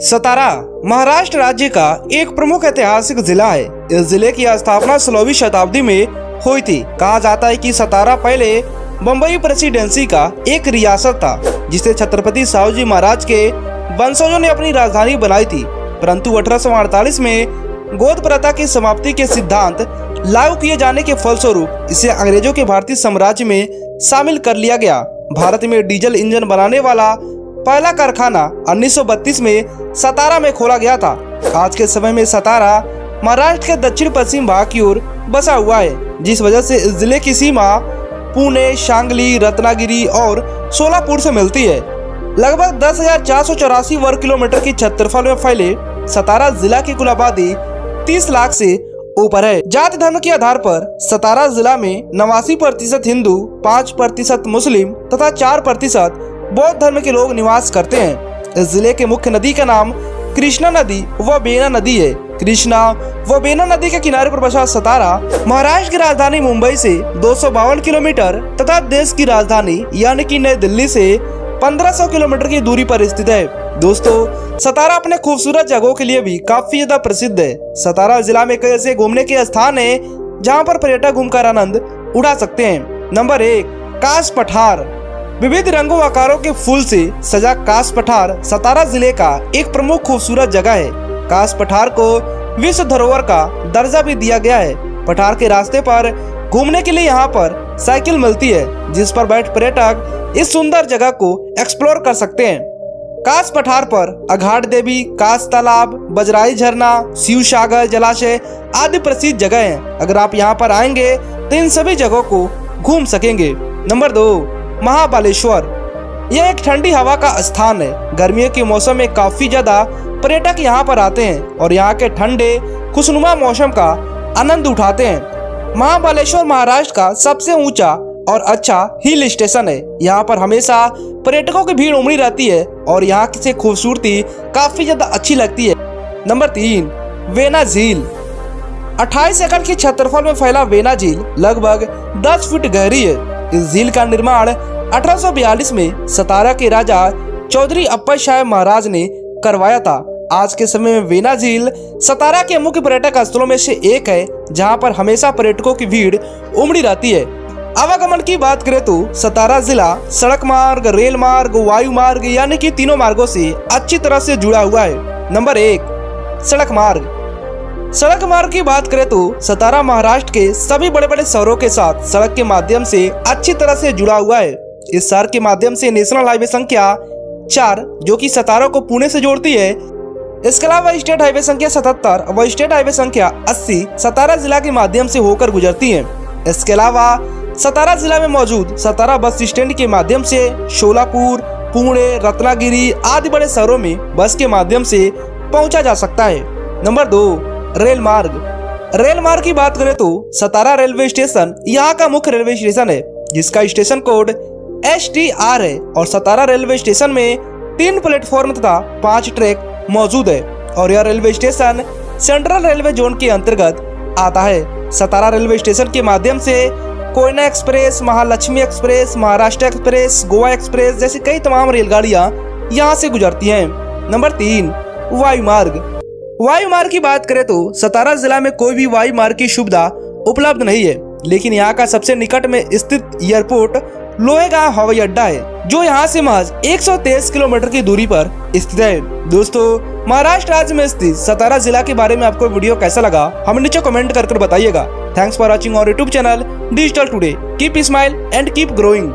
सतारा, महाराष्ट्र राज्य का एक प्रमुख ऐतिहासिक जिला है। इस ज़िले की स्थापना सोलहवीं शताब्दी में हुई थी। कहा जाता है कि सतारा पहले बम्बई प्रेसिडेंसी का एक रियासत था, जिसे छत्रपति साहू जी महाराज के वंशजों ने अपनी राजधानी बनाई थी। परंतु अठारह सौ अड़तालीस में गोद प्रथा की समाप्ति के सिद्धांत लागू किए जाने के फलस्वरूप इसे अंग्रेज़ों के भारतीय साम्राज्य में शामिल कर लिया गया। भारत में डीजल इंजन बनाने वाला पहला कारखाना 1932 में सतारा में खोला गया था। आज के समय में सतारा महाराष्ट्र के दक्षिण पश्चिम भाग की ओर बसा हुआ है, जिस वजह से इस ज़िले की सीमा पुणे, शांगली, रत्नागिरी और सोलापुर से मिलती है। लगभग दस हज़ार चार सौ चौरासी वर्ग किलोमीटर की क्षेत्रफल में फैले सतारा जिला की कुल आबादी तीस लाख से ऊपर है। जाति धर्म के आधार पर सतारा जिला में नवासी प्रतिशत हिंदू, पाँच प्रतिशत मुस्लिम तथा चार प्रतिशत बौद्ध धर्म के लोग निवास करते हैं। इस ज़िले के मुख्य नदी का नाम कृष्णा नदी व बेना नदी है। कृष्णा व बेना नदी के किनारे पर बसा सतारा महाराष्ट्र की राजधानी मुंबई से दो सौ बावन किलोमीटर तथा देश की राजधानी यानी कि नई दिल्ली से 1500 किलोमीटर की दूरी पर स्थित है। दोस्तों, सतारा अपने खूबसूरत जगहों के लिए भी काफ़ी ज़्यादा प्रसिद्ध है। सतारा जिला में कई ऐसे घूमने के स्थान है जहाँ पर पर्यटक घूमकर आनंद उड़ा सकते हैं। नंबर एक काश पठार विविध रंगों आकारों के फूल से सजा काश पठार सतारा ज़िले का एक प्रमुख खूबसूरत जगह है। काश पठार को विश्व धरोहर का दर्जा भी दिया गया है। पठार के रास्ते पर घूमने के लिए यहाँ पर साइकिल मिलती है, जिस पर बैठ पर्यटक इस सुंदर जगह को एक्सप्लोर कर सकते हैं। काश पठार पर अघाट देवी काश तालाब, बजराई झरना, शिव सागर, जलाशय आदि प्रसिद्ध जगह हैं। अगर आप यहाँ पर आएँगे तो इन सभी जगहों को घूम सकेंगे। नंबर दो महाबालेश्वर। यह एक ठंडी हवा का स्थान है। गर्मियों के मौसम में काफ़ी ज़्यादा पर्यटक यहाँ पर आते हैं और यहाँ के ठंडे, खुशनुमा मौसम का आनंद उठाते हैं। महाबालेश्वर महाराष्ट्र का सबसे ऊँचा और अच्छा हिल स्टेशन है। यहाँ पर हमेशा पर्यटकों की भीड़ उमड़ी रहती है और यहाँ की खूबसूरती काफ़ी ज़्यादा अच्छी लगती है। नंबर तीन, वेना झील। 28 एकड़ के क्षेत्रफल में फैला वेना झील लगभग 10 फीट गहरी है। इस झील का निर्माण 1842 में सतारा के राजा चौधरी अप्पा शाह महाराज ने करवाया था। आज के समय में वेना झील सतारा के मुख्य पर्यटक स्थलों में से एक है, जहाँ पर हमेशा पर्यटकों की भीड़ उमड़ी रहती है। आवागमन की बात करें तो सतारा जिला सड़क मार्ग, रेल मार्ग, वायु मार्ग, यानी कि तीनों मार्गों से अच्छी तरह से जुड़ा हुआ है। नंबर एक, सड़क मार्ग। सड़क मार्ग की बात करें तो सतारा महाराष्ट्र के सभी बड़े बड़े शहरों के साथ सड़क के माध्यम से अच्छी तरह से जुड़ा हुआ है। इस शहर के माध्यम से नेशनल हाईवे संख्या चार, जो कि सतारा को पुणे से जोड़ती है। इसके अलावा स्टेट हाईवे संख्या सतहत्तर व स्टेट हाईवे संख्या अस्सी सतारा जिला के माध्यम से होकर गुजरती है। इसके अलावा सतारा जिला में मौजूद सतारा बस स्टैंड के माध्यम से शोलापुर, पुणे, रत्नागिरी आदि बड़े शहरों में बस के माध्यम से पहुँचा जा सकता है। नंबर दो, रेल मार्ग। रेल मार्ग की बात करें तो सतारा रेलवे स्टेशन यहाँ का मुख्य रेलवे स्टेशन है, जिसका स्टेशन कोड है और सतारा रेलवे स्टेशन में तीन प्लेटफॉर्म तथा पाँच ट्रैक मौजूद है और यह railway station central railway zone के अंतर्गत आता है। सतारा रेलवे स्टेशन के माध्यम से Koyna express, Mahalaxmi express, Maharashtra express, Goa express जैसी कई तमाम रेलगाड़ियाँ यहाँ से गुजरती हैं। नंबर तीन, वायु मार्ग। वायु मार्ग की बात करें तो सतारा जिला में कोई भी वायु मार्ग की सुविधा उपलब्ध नहीं है, लेकिन यहाँ का सबसे निकट में स्थित एयरपोर्ट लोहेगांव हवाई अड्डा है, जो यहाँ से महज 123 किलोमीटर की दूरी पर स्थित है। दोस्तों, महाराष्ट्र राज्य में स्थित सतारा जिला के बारे में आपको वीडियो कैसा लगा, हमें नीचे कमेंट कर बताइएगा। थैंक्स फॉर वॉचिंग और YouTube channel digital today keep smile and keep growing